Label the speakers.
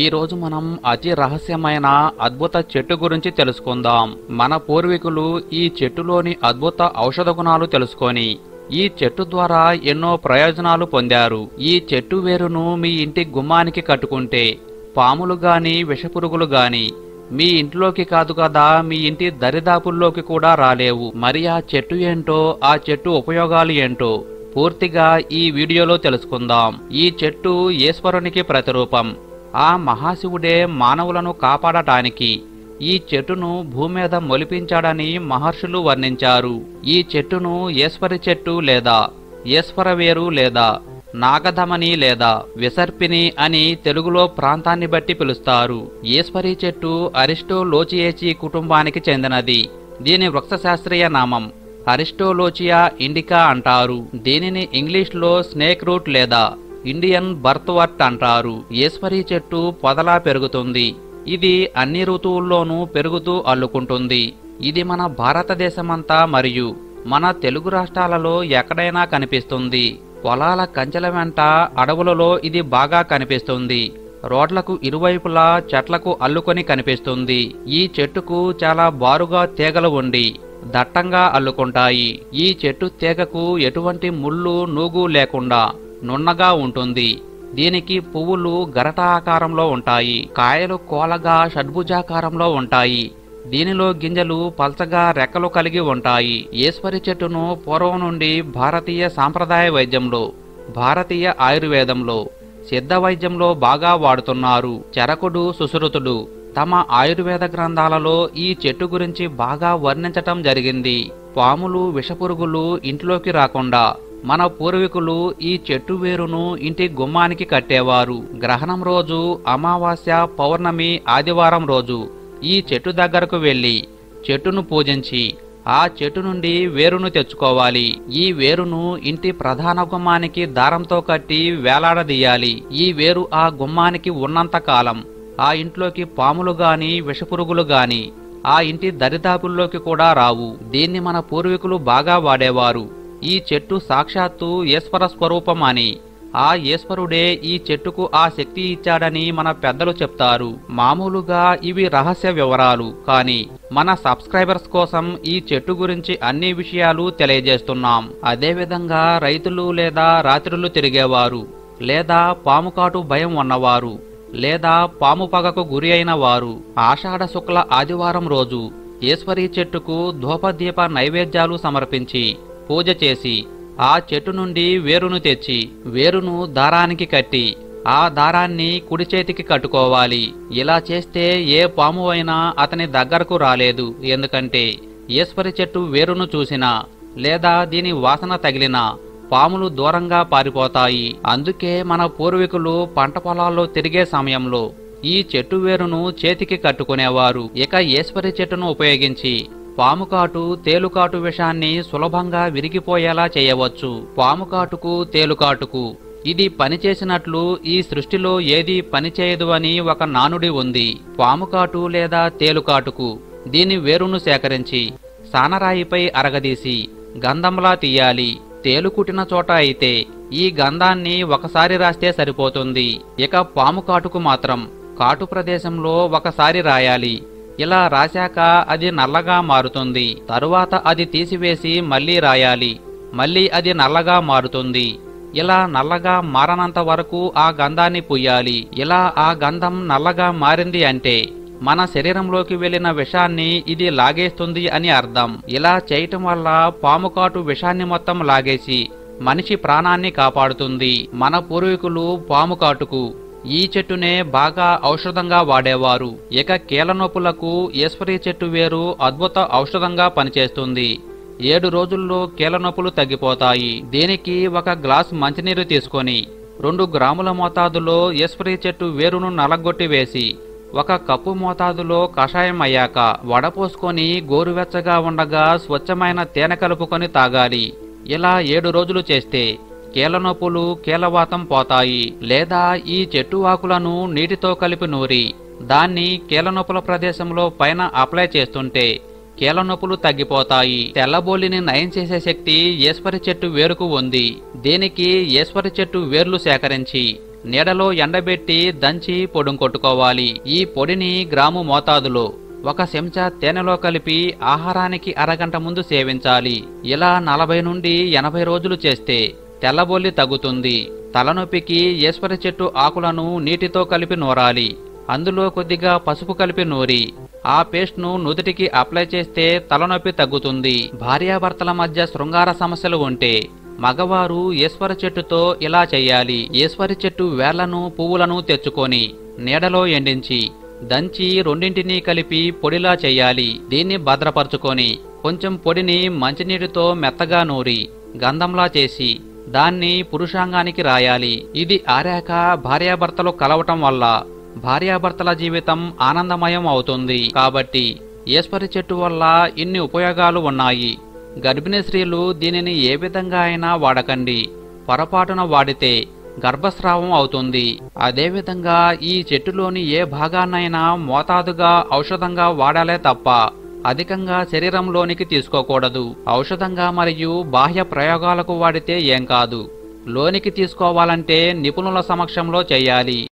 Speaker 1: ఈరోజు మనం అతి రహస్యమైన అద్భుత చెట్టు గురించి తెలుసుకుందాం. మన పూర్వీకులు ఈ చెట్టులోని అద్భుత ఔషధ గుణాలు తెలుసుకొని ఈ చెట్టు ద్వారా ఎన్నో ప్రయోజనాలు పొందారు. ఈ చెట్టు వేరును మీ ఇంటి గుమ్మానికి కట్టుకుంటే పాములు గాని విషపురుగులు గాని మీ ఇంట్లోకి కాదు కదా మీ ఇంటి దరిదాపుల్లోకి కూడా రాలేవు. మరి ఆ చెట్టు ఏంటో ఆ చెట్టు ఉపయోగాలు ఏంటో పూర్తిగా ఈ వీడియోలో తెలుసుకుందాం. ఈ చెట్టు ఈశ్వరునికి ప్రతిరూపం. ఆ మహాశివుడే మానవులను కాపాడటానికి ఈ చెట్టును భూమి మీద మొలిపించాడని మహర్షులు వర్ణించారు. ఈ చెట్టును ఈశ్వరి చెట్టు లేదా ఈశ్వరవేరు లేదా నాగధమని లేదా విసర్పిని అని తెలుగులో ప్రాంతాన్ని బట్టి పిలుస్తారు. ఈశ్వరి చెట్టు అరిస్టోలోచియేచి కుటుంబానికి చెందినది. దీని వృక్షశాస్త్రీయ నామం అరిస్టోలోచియా ఇండికా అంటారు. దీనిని ఇంగ్లీష్లో స్నేక్ రూట్ లేదా ఇండియన్ బర్త్వర్ట్ అంటారు. ఈశ్వరి చెట్టు పొదలా పెరుగుతుంది. ఇది అన్ని ఋతువుల్లోనూ పెరుగుతూ అల్లుకుంటుంది. ఇది మన భారతదేశమంతా మరియు మన తెలుగు రాష్ట్రాలలో ఎక్కడైనా కనిపిస్తుంది. పొలాల కంచెల వెంట అడవులలో ఇది బాగా కనిపిస్తుంది. రోడ్లకు ఇరువైపులా చెట్లకు అల్లుకొని కనిపిస్తుంది. ఈ చెట్టుకు చాలా బారుగా తీగలు ఉండి దట్టంగా అల్లుకుంటాయి. ఈ చెట్టు తీగకు ఎటువంటి ముళ్ళు నూగు లేకుండా నున్నగా ఉంటుంది. దీనికి పువ్వులు గరట ఆకారంలో ఉంటాయి. కాయలు కోలగా షడ్భుజాకారంలో ఉంటాయి. దీనిలో గింజలు పల్చగా రెక్కలు కలిగి ఉంటాయి. ఈశ్వరి చెట్టును పూర్వం నుండి భారతీయ సాంప్రదాయ వైద్యంలో భారతీయ ఆయుర్వేదంలో సిద్ధ వైద్యంలో బాగా వాడుతున్నారు. చరకుడు సుశ్రుతుడు తమ ఆయుర్వేద గ్రంథాలలో ఈ చెట్టు గురించి బాగా వర్ణించటం జరిగింది. పాములు విషపురుగులు ఇంట్లోకి రాకుండా మన పూర్వీకులు ఈ చెట్టు వేరును ఇంటి గుమ్మానికి కట్టేవారు. గ్రహణం రోజు అమావాస్య పౌర్ణమి ఆదివారం రోజు ఈ చెట్టు దగ్గరకు వెళ్ళి చెట్టును పూజించి ఆ చెట్టు నుండి వేరును తెచ్చుకోవాలి. ఈ వేరును ఇంటి ప్రధాన గుమ్మానికి దారంతో కట్టి వేలాడదీయాలి. ఈ వేరు ఆ గుమ్మానికి ఉన్నంత కాలం ఆ ఇంట్లోకి పాములు గాని విషపురుగులు గాని ఆ ఇంటి దరిదాపుల్లోకి కూడా రావు. దీన్ని మన పూర్వీకులు బాగా వాడేవారు. ఈ చెట్టు సాక్షాత్తు ఈశ్వర స్వరూపం అని ఆ ఈశ్వరుడే ఈ చెట్టుకు ఆ శక్తి ఇచ్చాడని మన పెద్దలు చెప్తారు. మామూలుగా ఇవి రహస్య వివరాలు. కానీ మన సబ్స్క్రైబర్స్ కోసం ఈ చెట్టు గురించి అన్ని విషయాలు తెలియజేస్తున్నాం. అదేవిధంగా రైతులు లేదా రాత్రులు తిరిగేవారు. లేదా పాము కాటు భయం ఉన్నవారు. లేదా పాము పగకు గురి అయిన వారు. ఆషాఢ శుక్ల ఆదివారం రోజు ఈశ్వరీ చెట్టుకు ధూపదీప నైవేద్యాలు సమర్పించి పూజ చేసి ఆ చెట్టు నుండి వేరును తెచ్చి వేరును దారానికి కట్టి ఆ దారాన్ని కుడి చేతికి కట్టుకోవాలి. ఇలా చేస్తే ఏ పాము అయినా అతని దగ్గరకు రాలేదు. ఎందుకంటే ఈశ్వరి చెట్టు వేరును చూసినా లేదా దీని వాసన తగిలినా పాములు దూరంగా పారిపోతాయి. అందుకే మన పూర్వీకులు పంట పొలాల్లో తిరిగే సమయంలో ఈ చెట్టు వేరును చేతికి కట్టుకునేవారు. ఇక ఈశ్వరి చెట్టును ఉపయోగించి పాముకాటు తేలుకాటు విషాన్ని సులభంగా విరిగిపోయేలా చేయవచ్చు. పాముకాటుకు తేలుకాటుకు. ఇది పనిచేసినట్లు ఈ సృష్టిలో ఏది పనిచేయదు అని ఒక నానుడి ఉంది. పాముకాటు లేదా తేలుకాటుకు. దీని వేరును సేకరించి సానరాయిపై అరగదీసి గంధంలా తీయాలి. తేలుకుటిన చోట అయితే ఈ గంధాన్ని ఒకసారి రాస్తే సరిపోతుంది. ఇక పాము కాటుకు మాత్రం కాటు ప్రదేశంలో ఒకసారి రాయాలి. ఇలా రాశాక అది నల్లగా మారుతుంది. తరువాత అది తీసివేసి మళ్ళీ రాయాలి. మళ్ళీ అది నల్లగా మారుతుంది. ఇలా నల్లగా మారనంత వరకు ఆ గంధాన్ని పుయ్యాలి ఇలా ఆ గంధం నల్లగా మారింది అంటే మన శరీరంలోకి వెళ్ళిన విషాన్ని ఇది లాగేస్తుంది అని అర్థం. ఇలా చేయటం వల్ల పాముకాటు విషాన్ని మొత్తం లాగేసి మనిషి ప్రాణాన్ని కాపాడుతుంది. మన పూర్వీకులు పాముకాటుకు ఈ చెట్టునే బాగా ఔషధంగా వాడేవారు. ఇక కీలనొప్పులకు ఈశ్వరీ చెట్టు వేరు అద్భుత ఔషధంగా పనిచేస్తుంది. ఏడు రోజుల్లో కీలనొప్పులు తగ్గిపోతాయి. దీనికి ఒక గ్లాస్ మంచినీరు తీసుకొని రెండు గ్రాముల మోతాదులో ఈశ్వరీ చెట్టు వేరును నలగొట్టి వేసి ఒక కప్పు మోతాదులో కషాయం అయ్యాక వడపోసుకొని గోరువెచ్చగా ఉండగా స్వచ్ఛమైన తేనె కలుపుకొని తాగాలి. ఇలా ఏడు రోజులు చేస్తే కీలనొప్పులు కీలవాతం పోతాయి లేదా ఈ చెట్టు ఆకులను నీటితో కలిపి నూరి దాన్ని కీలనొప్పుల ప్రదేశంలో పైన అప్లై చేస్తుంటే కీలనొప్పులు తగ్గిపోతాయి. తెల్లబోలిని నయం చేసే శక్తి ఈశ్వరి చెట్టు వేరుకు ఉంది. దీనికి ఈశ్వరి చెట్టు వేర్లు సేకరించి నీడలో ఎండబెట్టి దంచి పొడుం కొట్టుకోవాలి. ఈ పొడిని గ్రాము మోతాదులో ఒక చెంచా తేనెలో కలిపి ఆహారానికి అరగంట ముందు సేవించాలి. ఇలా నలభై నుండి ఎనభై రోజులు చేస్తే తెల్లబొల్లి తగ్గుతుంది. తలనొప్పికి ఈశ్వరి చెట్టు ఆకులను నీటితో కలిపి నూరాలి. అందులో కొద్దిగా పసుపు కలిపి నూరి. ఆ పేస్ట్ను నుదుటికి అప్లై చేస్తే తలనొప్పి తగ్గుతుంది. భార్యాభర్తల మధ్య శృంగార సమస్యలు ఉంటే మగవారు ఈశ్వర చెట్టుతో ఇలా చేయాలి. ఈశ్వరి చెట్టు వేళ్ళను పువ్వులను తెచ్చుకొని నీడలో ఎండించి దంచి రెండింటినీ కలిపి పొడిలా చేయాలి. దీన్ని భద్రపరుచుకొని కొంచెం పొడిని మంచినీటితో మెత్తగా నూరి గంధంలా చేసి దాన్ని పురుషాంగానికి రాయాలి. ఇది ఆరాక భార్యాభర్తలు కలవటం వల్ల భార్యాభర్తల జీవితం ఆనందమయం అవుతుంది. కాబట్టి ఈశ్వరి చెట్టు వల్ల ఇన్ని ఉపయోగాలు ఉన్నాయి. గర్భిణీ స్త్రీలు దీనిని ఏ విధంగా అయినా వాడకండి. పొరపాటున వాడితే గర్భస్రావం అవుతుంది. అదేవిధంగా ఈ చెట్టులోని ఏ భాగాన్నైనా మోతాదుగా ఔషధంగా వాడాలే తప్ప అధికంగా శరీరంలోనికి తీసుకోకూడదు. ఔషధంగా మరియు బాహ్య ప్రయోగాలకు వాడితే ఏం కాదు. లోనికి తీసుకోవాలంటే నిపుణుల సమక్షంలో చేయాలి.